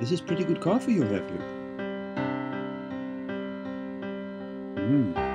This is pretty good coffee you have here. Mmm.